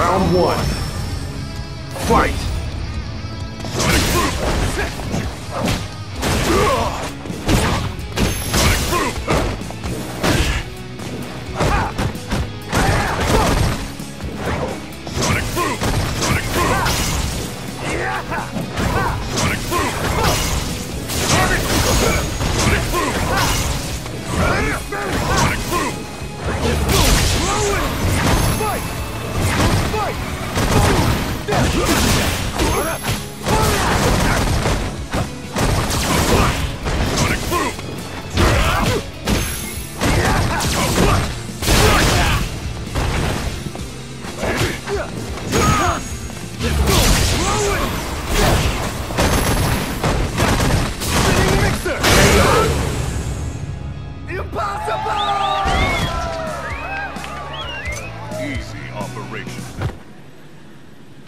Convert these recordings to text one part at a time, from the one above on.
Round one. Fight!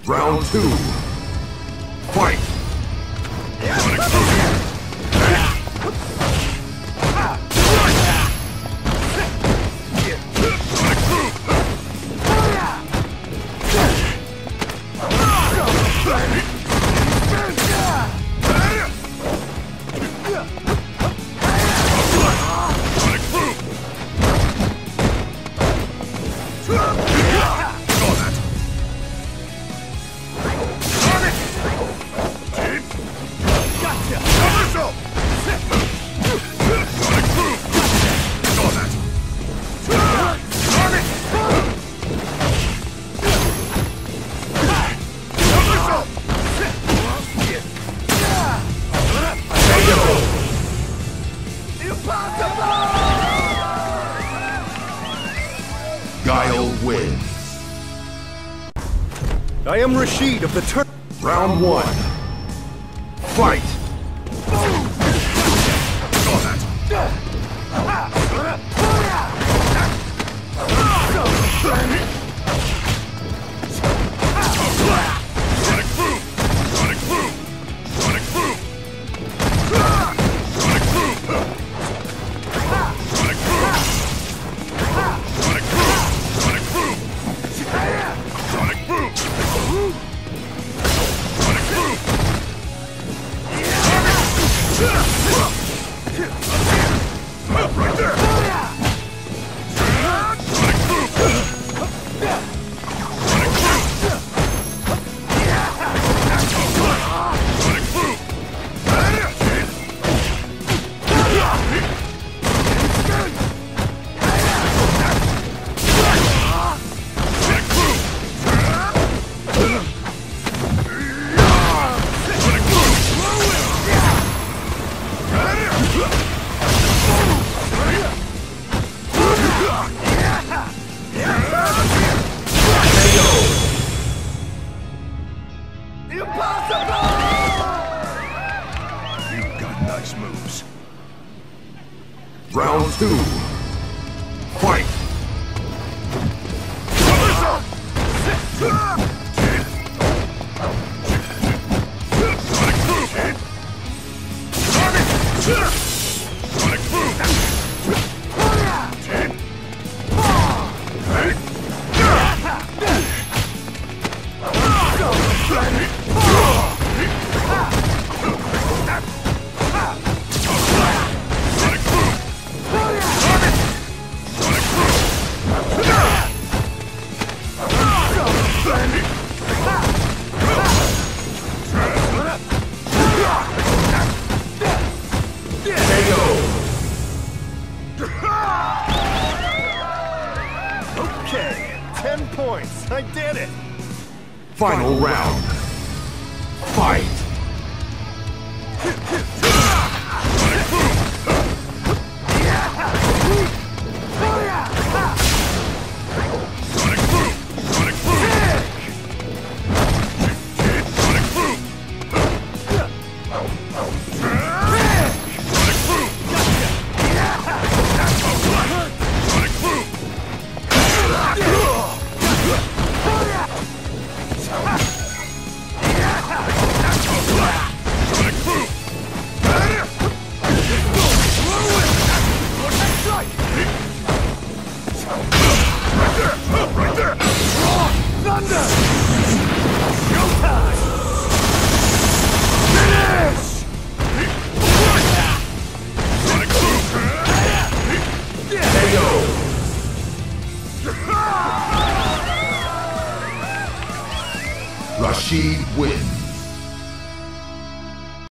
Round two. I am Rashid of the Turk. Round one. Fight! Moves. Round two. Fight! Points. I did it. Final round. Fight! Rashid wins.